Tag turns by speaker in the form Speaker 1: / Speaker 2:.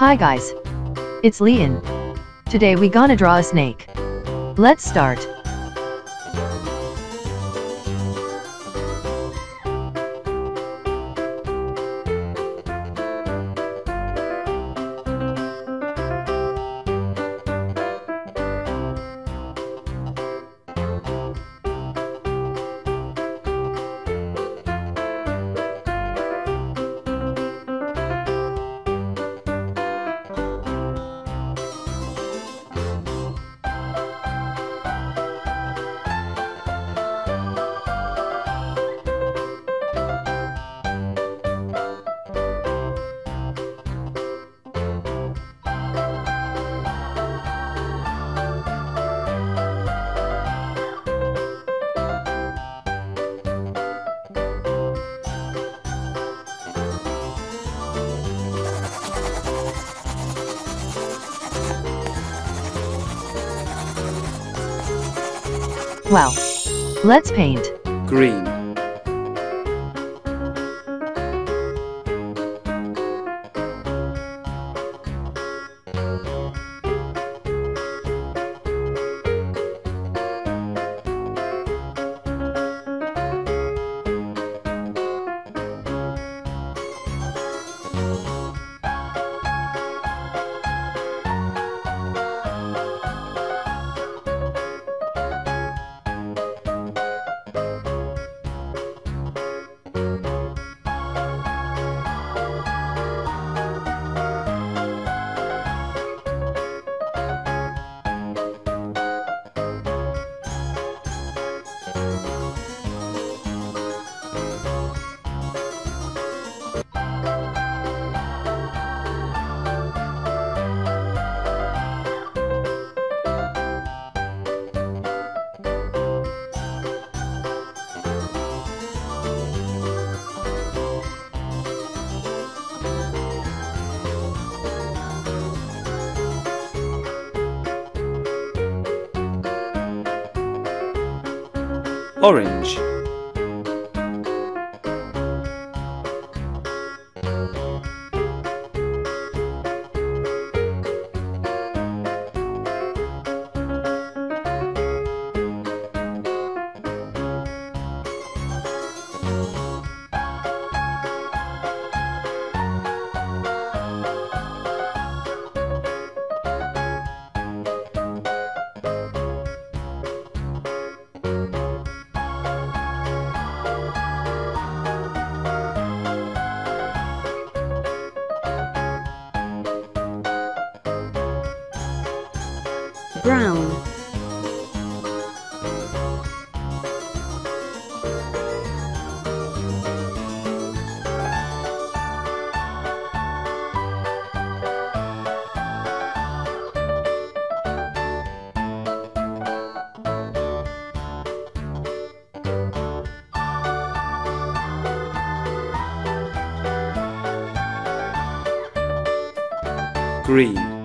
Speaker 1: Hi guys. It's Leon. Today we gonna draw a snake. Let's start. Wow. Let's paint.
Speaker 2: green, orange,
Speaker 3: brown.
Speaker 2: Green,